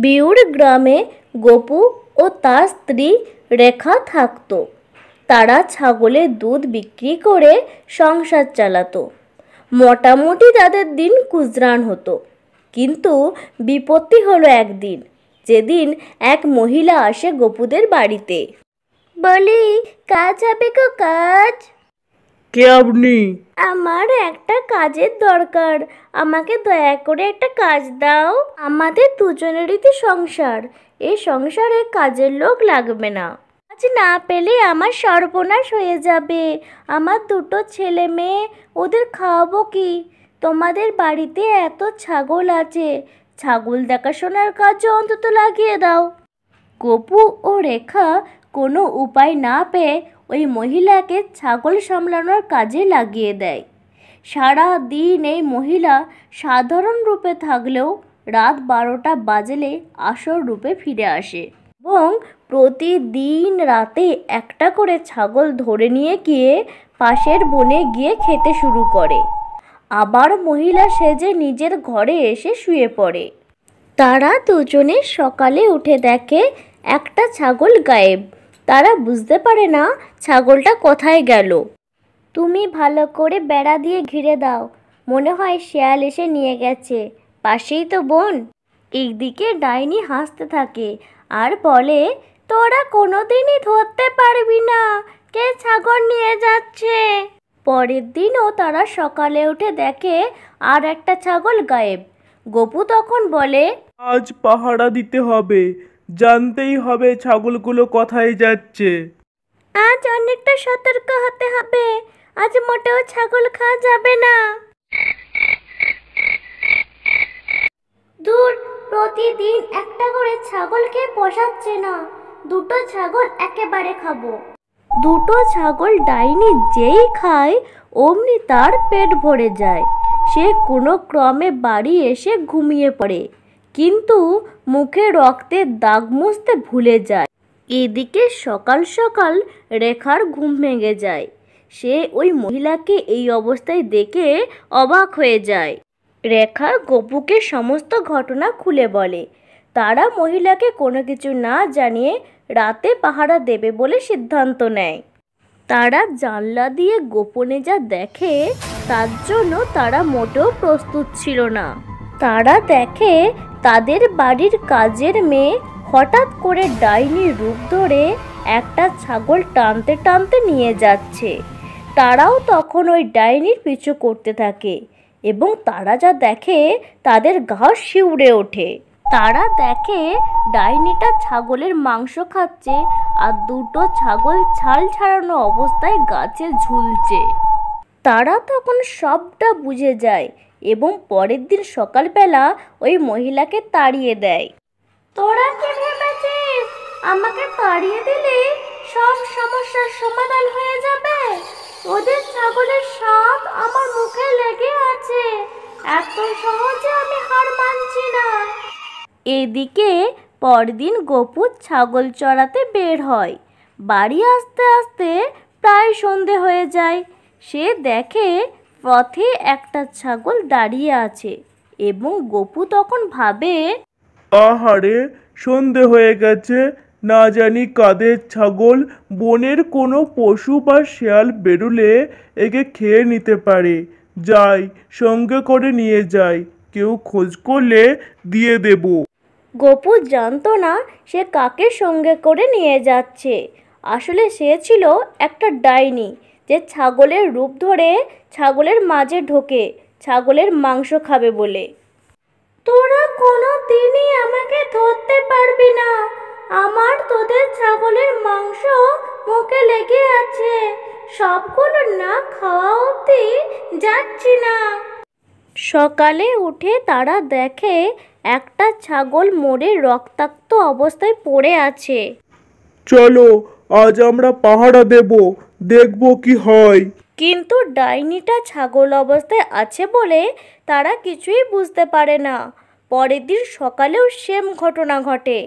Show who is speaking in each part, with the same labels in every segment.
Speaker 1: বিউর গ্রামে গপু ও তার স্ত্রী রেখা থাকতো। তারা ছাগলের দুধ বিক্রি করে সংসার চালাতো। মোটামুটি তাদের দিন গুজরান হতো। কিন্তু বিপত্তি হলো একদিন, যেদিন এক মহিলা আসে গপুদের বাড়িতে। বলি, কাজ হবে কাজ।
Speaker 2: কে আপনি?
Speaker 1: আমার একটা কাজের দরকার। আমাকে দয়া করে একটা কাজ দাও। আমাদের দুজনেরই তো সংসার। এই সংসারে কাজের লোক লাগবে না। কাজ না পেলে আমার সর্বনাশ হয়ে যাবে। আমার দুটো ছেলে মেয়ে, ওদের খাওয়াবো কি? তোমাদের বাড়িতে এত ছাগল আছে। ছাগল দেখাশোনার কাজও অন্তত লাগিয়ে দাও। গপু ও রেখা কোনো উপায় না পেয়ে ওই মহিলাকে ছাগল সামলানোর কাজে লাগিয়ে দেয়। সারা দিন এই মহিলা সাধারণ রূপে থাকলেও রাত বারোটা বাজলে আসল রূপে ফিরে আসে এবং প্রতিদিন রাতে একটা করে ছাগল ধরে নিয়ে গিয়ে পাশের বনে গিয়ে খেতে শুরু করে। আবার মহিলা সেজে নিজের ঘরে এসে শুয়ে পড়ে। তারা দুজনে সকালে উঠে দেখে, একটা ছাগল গায়েব। তারা বুঝতে পারে না ছাগলটা কোথায় গেল। তুমি ভালো করে বেড়া দিয়ে ঘিরে দাও। মনে হয় শেয়াল এসে নিয়ে গেছে। পাশেই তো বোন। এইদিকে ডাইনি হাসতে থাকে আর বলে, তোরা কোনোদিনই ধরতে পারবি না। কে ছাগল নিয়ে যাচ্ছে? পরের দিনও তারা সকালে উঠে দেখে আর একটা ছাগল গায়েব। গপু তখন বলে,
Speaker 2: আজ পাহারা দিতে হবে। জানতেই হবে ছাগলগুলো কোথায় যাচ্ছে।
Speaker 1: আজ অনেকটা সতর্ক হতে হবে। আজ মোটেও ছাগল খাওয়া যাবে না। দূর প্রতিদিন একটা করে ছাগলকে পোষাচ্ছে না। দুটো ছাগল একেবারে খাব। দুটো ছাগল ডাইনি যেই খায় অমনি তার পেট ভরে যায়। সে কোনো ক্রমে বাড়ি এসে ঘুমিয়ে পড়ে। কিন্তু মুখে রক্তের দাগ মুছতে ভুলে যায়। এদিকে সকাল সকাল রেখার ঘুম ভেঙে যায়। সে ওই মহিলাকে এই অবস্থায় দেখে অবাক হয়ে যায়। রেখা গপুকে সমস্ত ঘটনা খুলে বলে। তারা মহিলাকে কোনো কিছু না জানিয়ে রাতে পাহারা দেবে বলে সিদ্ধান্ত নেয়। তারা জানলা দিয়ে গোপনে যা দেখে, তার জন্য তারা মোটেও প্রস্তুত ছিল না। তারা দেখে তাদের বাড়ির কাজের মেয়ে হঠাৎ করে ডাইনির রূপ ধরে একটা ছাগল টানতে টানতে নিয়ে যাচ্ছে। তারাও তখন ওই ডাইনির পিছু করতে থাকে এবং তারা যা দেখে তাদের গা শিউড়ে ওঠে। তারা দেখে ডাইনিটা ছাগলের মাংস খাচ্ছে আর দুটো ছাগল ছাল ছাড়ানো অবস্থায় গাছে ঝুলছে। তারা তখন সবটা বুঝে যায় এবং পরের দিন সকালবেলা ওই মহিলাকে তাড়িয়ে দেয়। তোরা কি ভেবেছিস? আমাকে তাড়িয়ে দিলে সব সমস্যার সমাধান হয়ে যাবে? ওদের ছাগলের স্বাদ আমার মুখে লেগে আছে। এত সহজে আমি হার মানছি না। এদিকে পরদিন গপু ছাগল চড়াতে বের হয়। বাড়ি আসতে আসতে প্রায় সন্ধে হয়ে যায়। সে দেখে পথে একটা ছাগল দাঁড়িয়ে আছে এবং গপু তখন ভাবে
Speaker 2: আহারে সন্ধে হয়ে গেছে না জানি কাদের ছাগল বনের কোনো পশু বা শেয়াল বেরুলে একে খেয়ে নিতে পারে। যাই সঙ্গে করে নিয়ে যাই কেউ খোঁজ করলে দিয়ে দেবো।
Speaker 1: গপু জানতো না সে কাকে সঙ্গে করে নিয়ে যাচ্ছে। আসলে সে ছিল একটা ডাইনি যে ছাগলের রূপ ধরে ছাগলের মাঝে ঢোকে, ছাগলের মাংস খাবে বলে। তোরা কোনো দিনই আমাকে ধরতে পারবি না। আমার তোদের ছাগলের মাংস মুখে লেগে আছে। সবগুলো না খাওয়া অবধি যাচ্ছি না। সকালে উঠে তারা দেখে একটা ছাগল মরে রক্তাক্ত অবস্থায় পড়ে আছে।
Speaker 2: চলো, আজ আমরা পাহারা দেব। দেখব কি হয়।
Speaker 1: কিন্তু ডাইনিটা ছাগল অবস্থায় আছে বলে তারা কিছুই বুঝতে পারে না। পরের দিন সকালেও সেম ঘটনা ঘটে।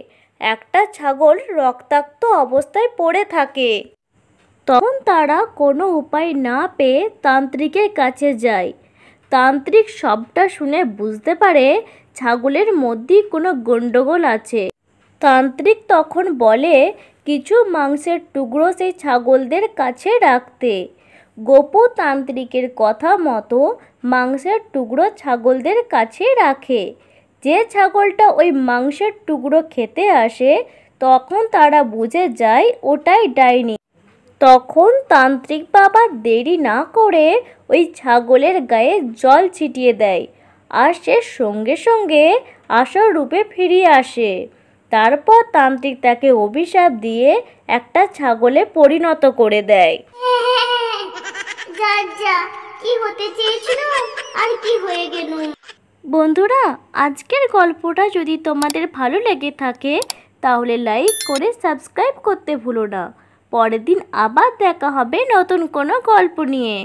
Speaker 1: একটা ছাগল রক্তাক্ত অবস্থায় পড়ে থাকে। তখন তারা কোনো উপায় না পেয়ে তান্ত্রিকের কাছে যায়। তান্ত্রিক সবটা শুনে বুঝতে পারে ছাগলের মধ্যেই কোনো গন্ডগোল আছে। তান্ত্রিক তখন বলে কিছু মাংসের টুকরো সেই ছাগলদের কাছে রাখতে। গোপু তান্ত্রিকের কথা মতো মাংসের টুকরো ছাগলদের কাছে রাখে। যে ছাগলটা ওই মাংসের টুকরো খেতে আসে, তখন তারা বুঝে যায় ওটাই ডাইনি। তখন তান্ত্রিক বাবা দেরি না করে ওই ছাগলের গায়ে জল ছিটিয়ে দেয় আর সে সঙ্গে সঙ্গে আসল রূপে ফিরিয়ে আসে। তারপর তান্ত্রিক তাকে অভিশাপ দিয়ে একটা ছাগলে পরিণত করে দেয়।
Speaker 3: কি হতে চেয়েছিল আর কি হয়ে গেল?
Speaker 1: বন্ধুরা আজকের গল্পটা যদি তোমাদের ভালো লেগে থাকে তাহলে লাইক করে সাবস্ক্রাইব করতে ভুলো না। পরের দিন আবার দেখা হবে নতুন কোনো গল্প নিয়ে।